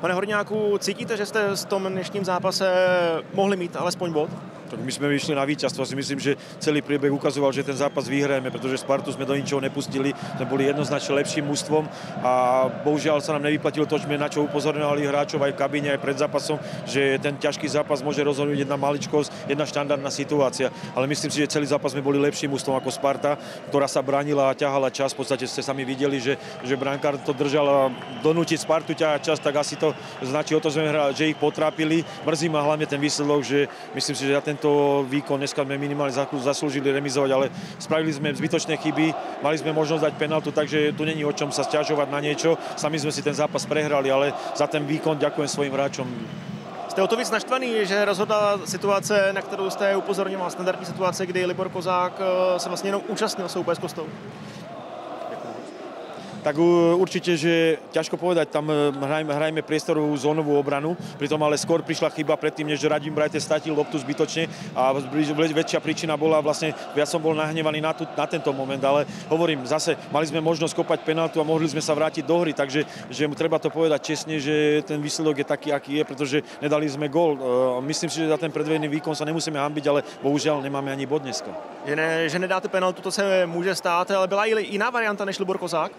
Pane Horňáku, cítíte, že jste v tom dnešním zápase mohli mít alespoň bod? Tak my sme vyšli na víťazstvo. Si myslím, že celý priebeh ukazoval, že ten zápas vyhrajeme, pretože Spartu sme do ničoho nepustili. Sme boli jednoznačne lepším mústvom a bohužiaľ sa nám nevyplatilo to, sme na čo upozorňovali hráčov aj v kabíne, aj pred zápasom, že ten ťažký zápas môže rozhodnúť jedna maličkosť, jedna štandardná situácia. Ale myslím si, že celý zápas sme boli lepším mústvom ako Sparta, ktorá sa bránila a ťahala čas. V podstate ste sami videli, že, že brankár to držal a donútiť Spartu ťahať čas, tak asi to značí o to, že ich potrápili. Mrzí ma hlavne ten výsledok, že myslím si, že ja ten tento výkon dneska sme minimálne zaslúžili remizovať, ale spravili sme zbytočné chyby, mali sme možnosť dať penaltu, takže tu není o čom sa stiažovať na niečo. Sami sme si ten zápas prehrali, ale za ten výkon ďakujem svojim hráčom. Jste o to víc naštvaný, že rozhodla situace, na kterou jste upozorňoval, standardní situace, kdy Libor Kozák eh, se vlastně jenom účastnil souboje s Kostou? Tak určite, že ťažko povedať, tam e, hrajme, hrajme priestorovú zónovú obranu, pritom ale skôr prišla chyba predtým, než Radim Brajte stratil loptu zbytočne a väčšia príčina bola vlastne, viac som bol nahnevaný na, tu, na tento moment, ale hovorím, zase mali sme možnosť kopať penaltu a mohli sme sa vrátiť do hry, takže že treba to povedať čestne, že ten výsledok je taký, aký je, pretože nedali sme gól. E, myslím si, že za ten predvedný výkon sa nemusíme hambiť, ale bohužiaľ nemáme ani bod dneska. Že, ne, že nedáte penaltu, to se může stát, ale byla i jiná varianta než Libor Kozák?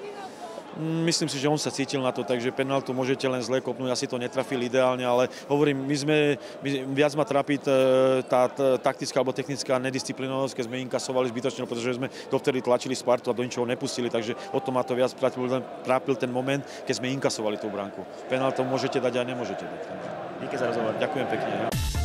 Myslím si, že on sa cítil na to, takže penaltu môžete len zle kopnúť, asi to netrafil ideálne, ale hovorím, my sme, my, viac ma trápi tá, tá taktická alebo technická nedisciplinovosť, keď sme inkasovali zbytočne, pretože sme dovtedy tlačili Spartu a do ničoho nepustili, takže o to ma to viac trápil, trápil ten moment, keď sme inkasovali tú bránku. Penaltu môžete dať a nemôžete dať. Díky za rozhovor. Ďakujem pekne.